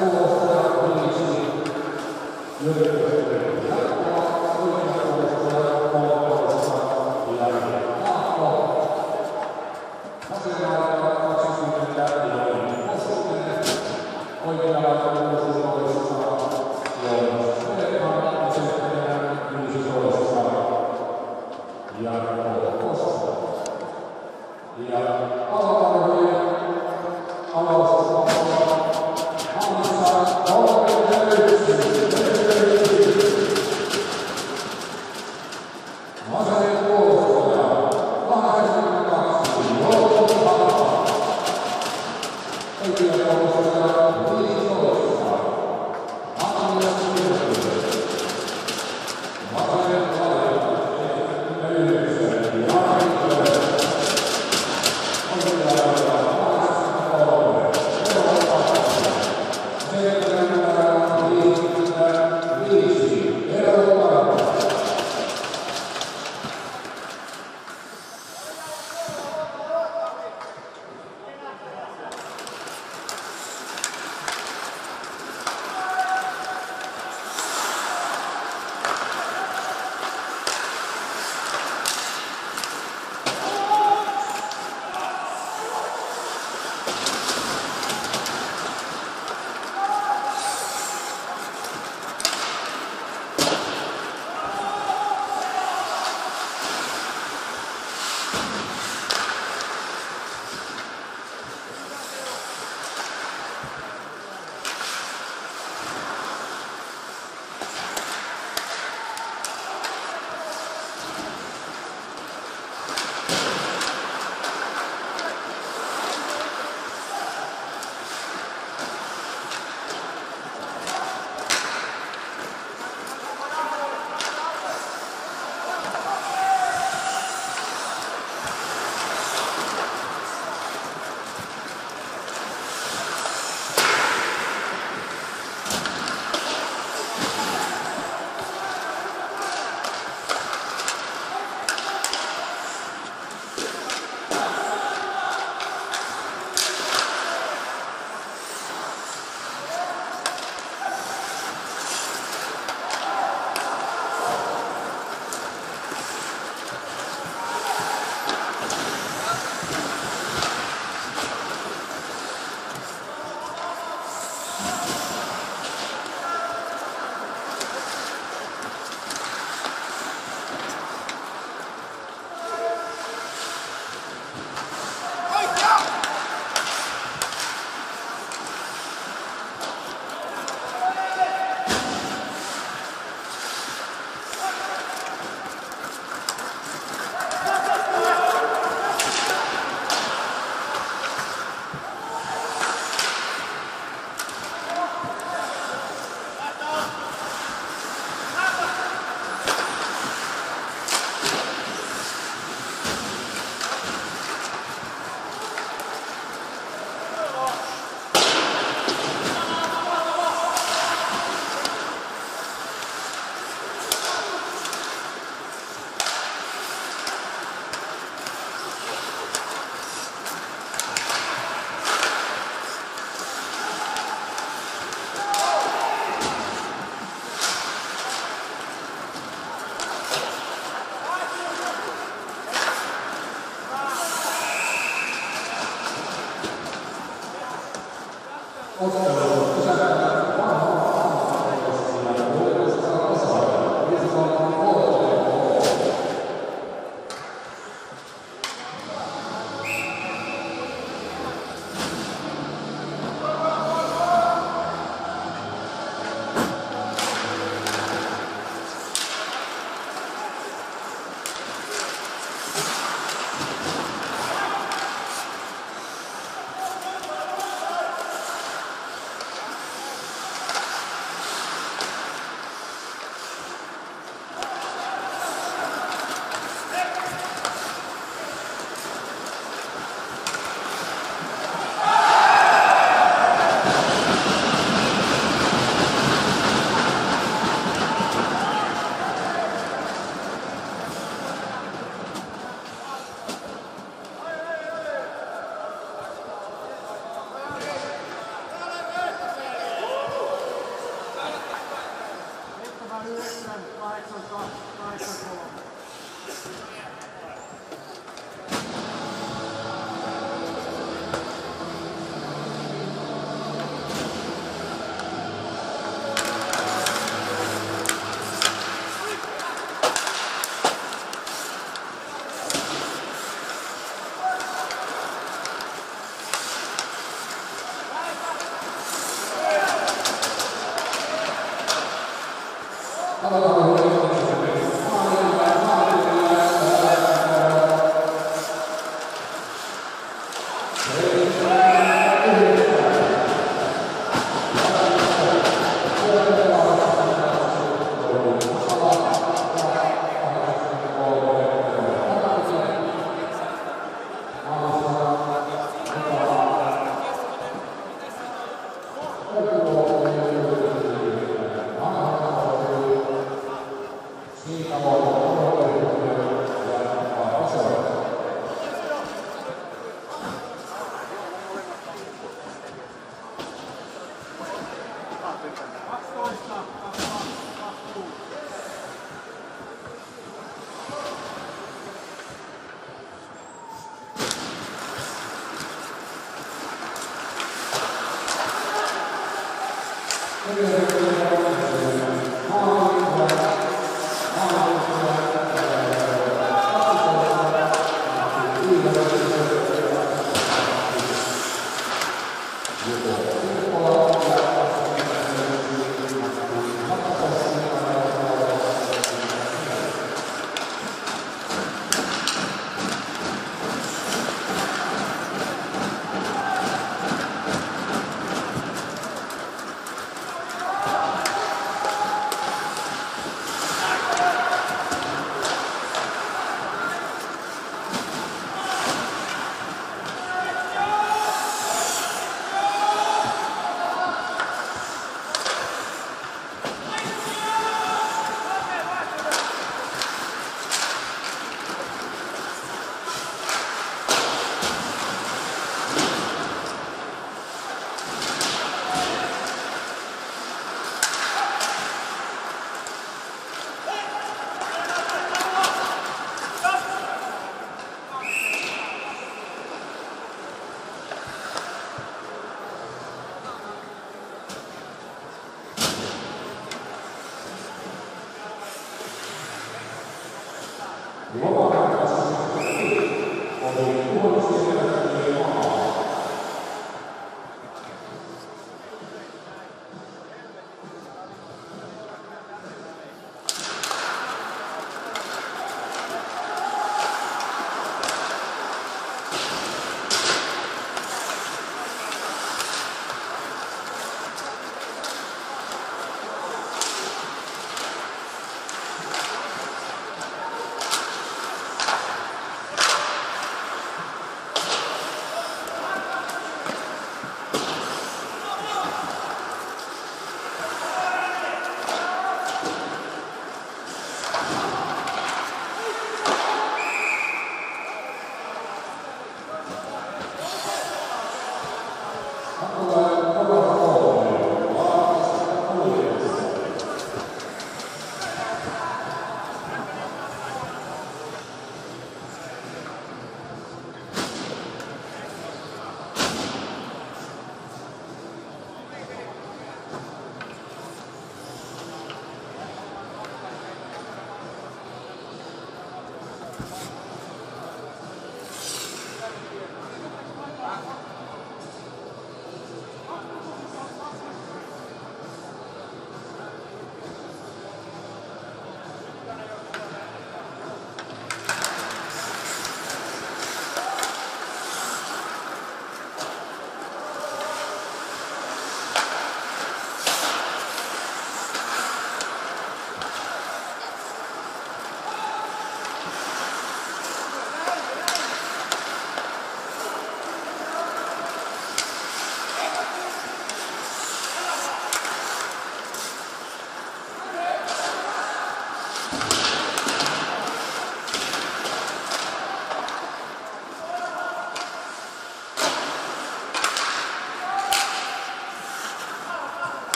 Thank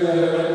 Amen.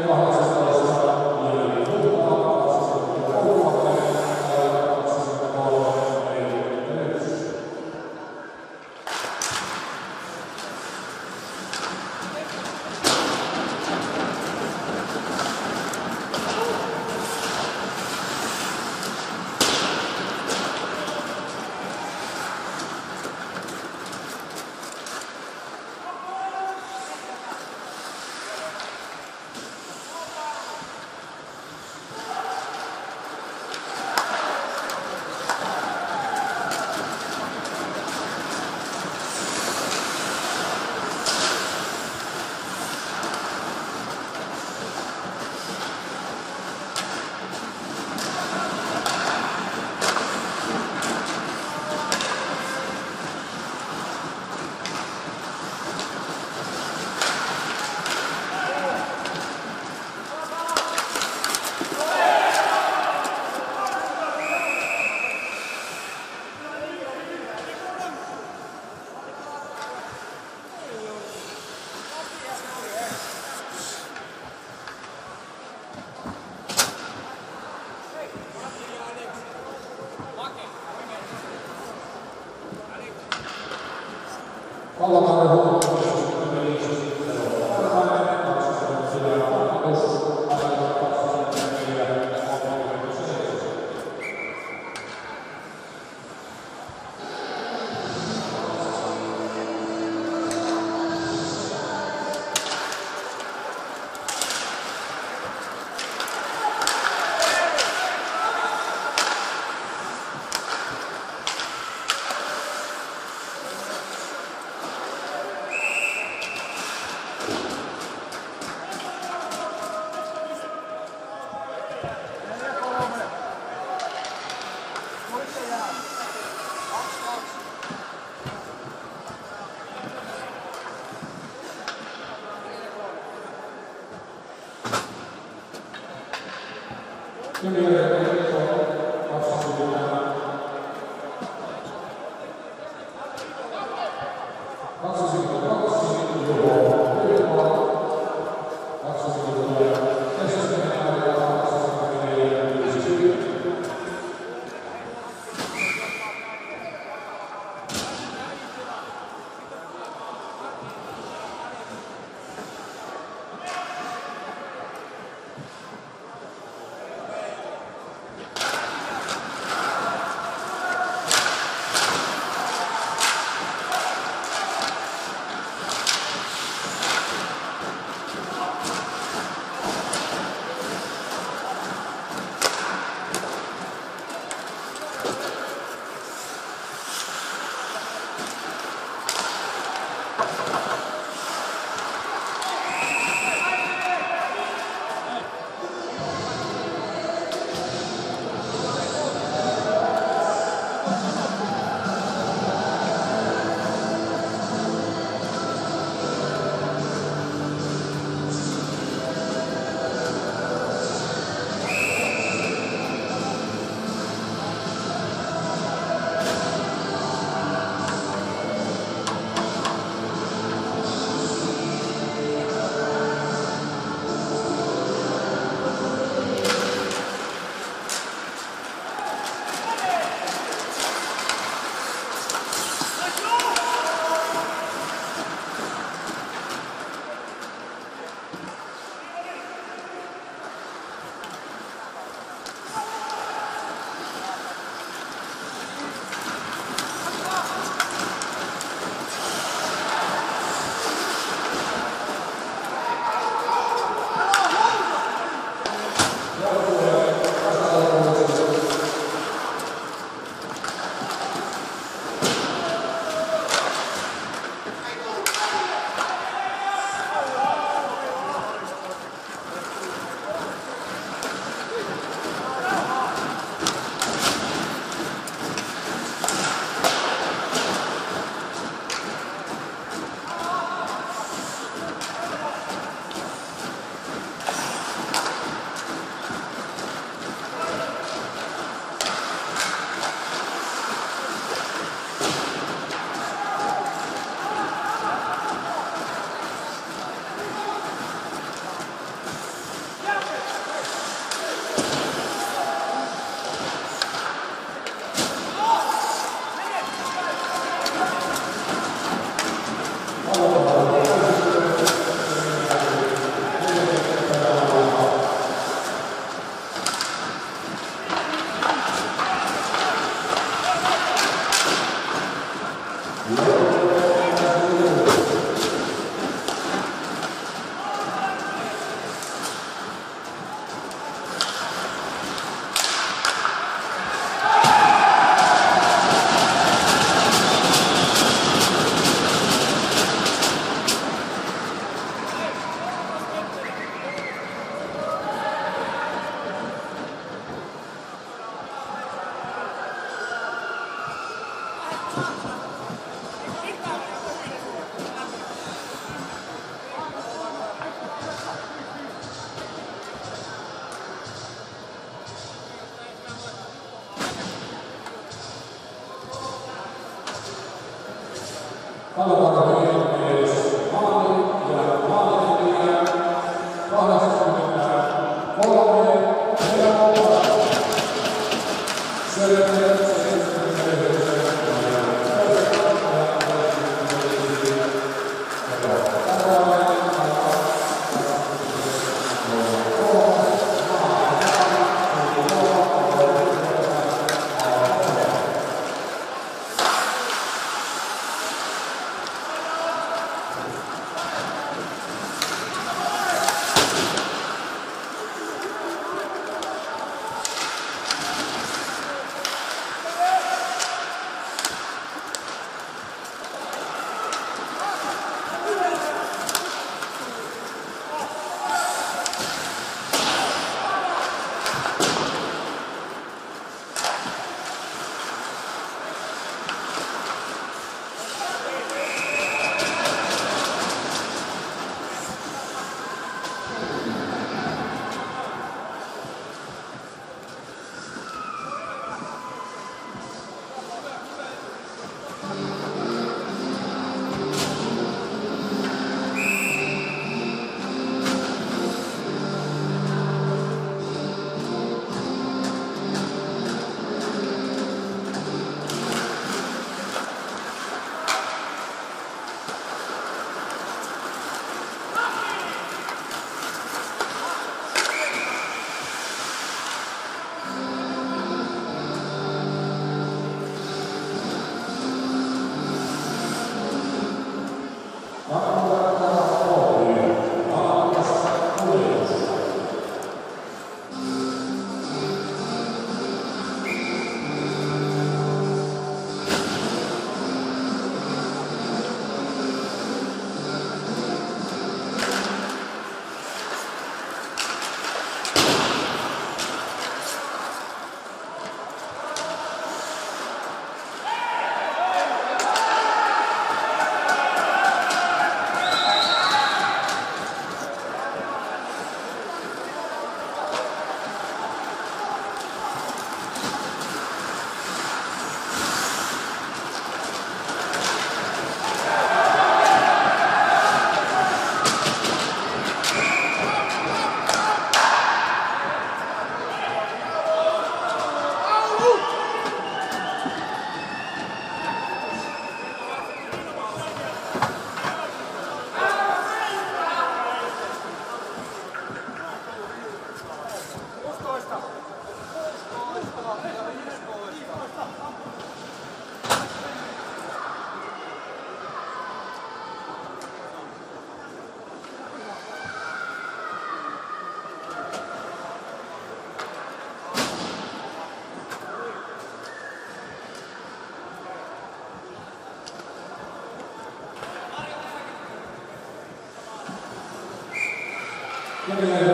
Look at that.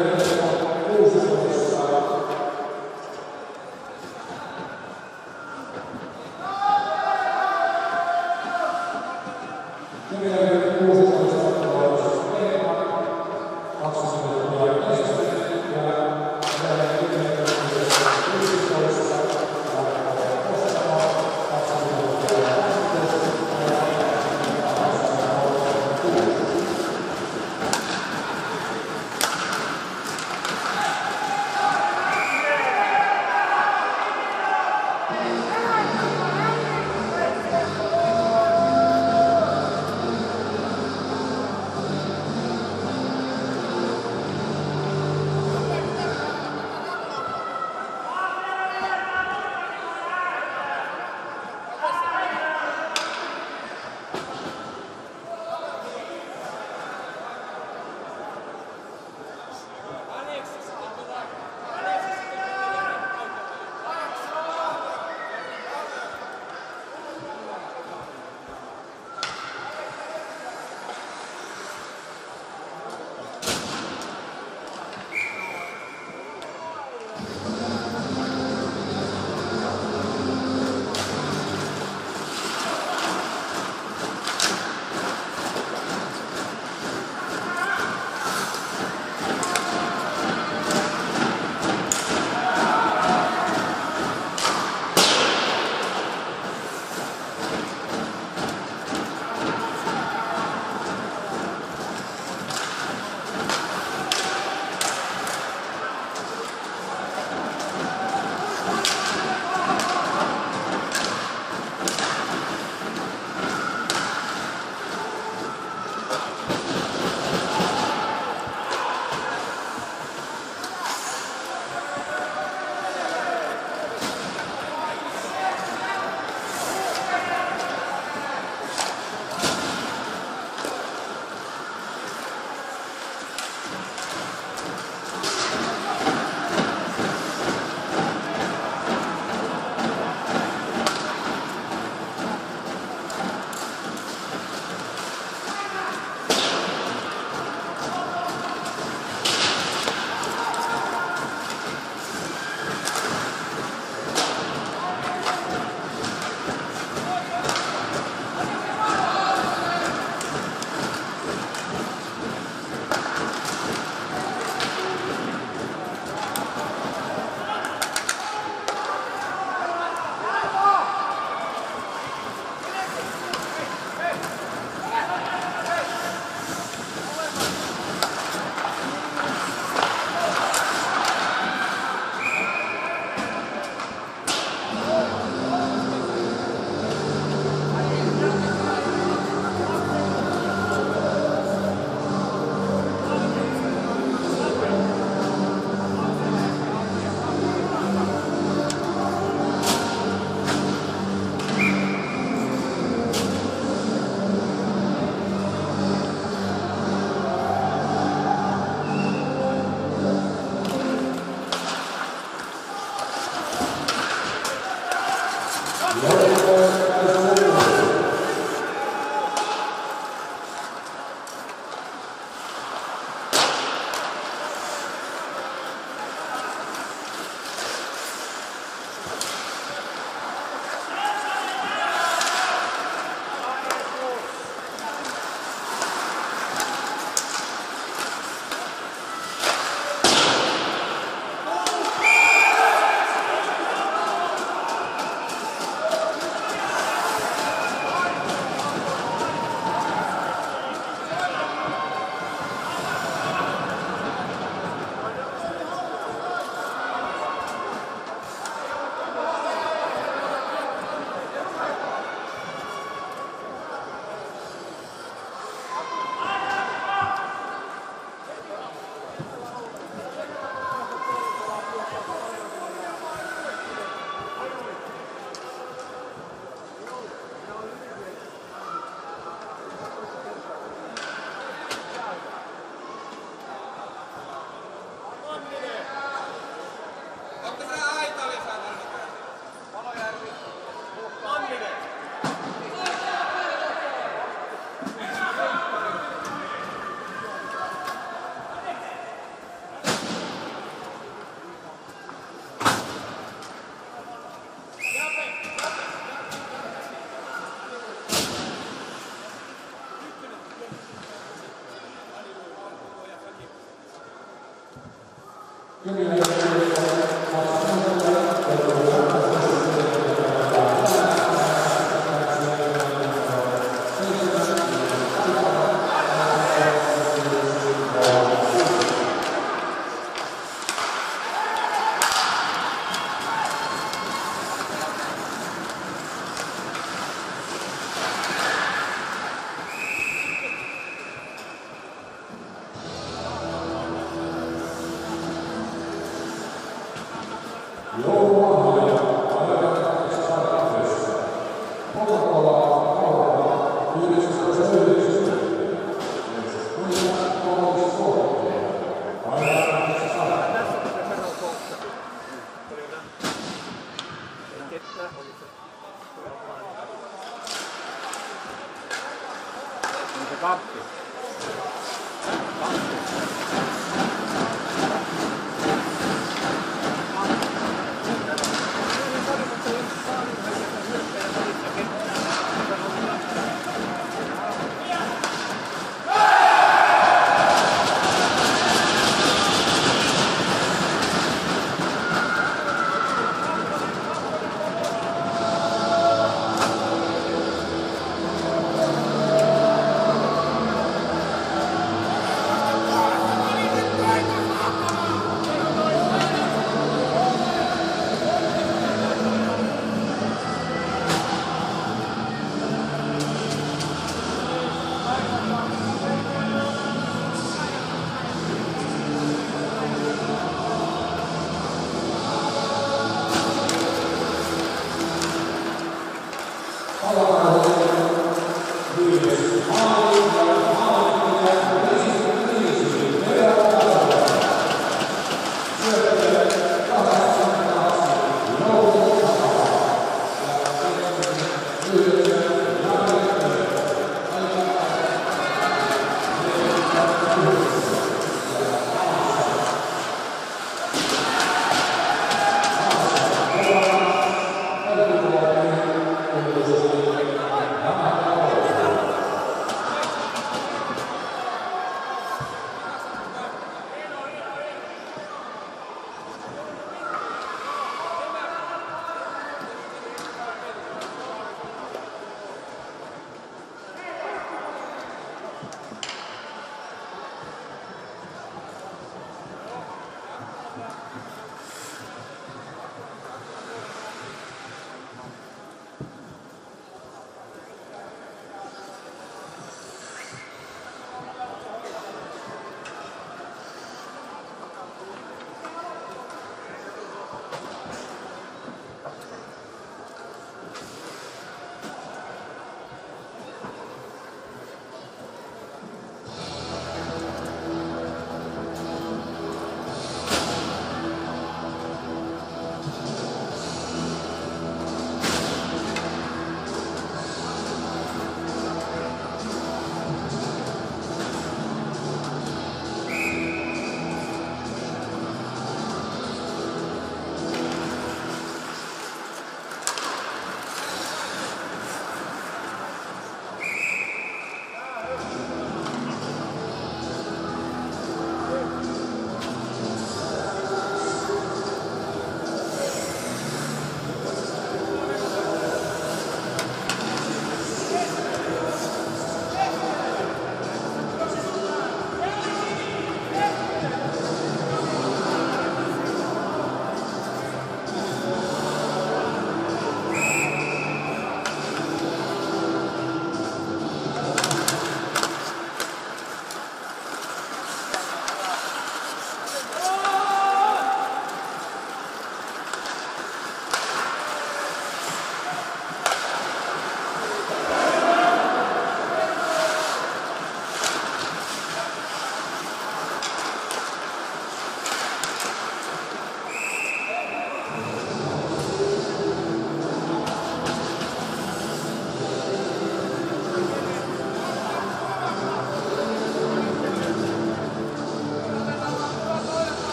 Sabe?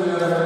Gracias.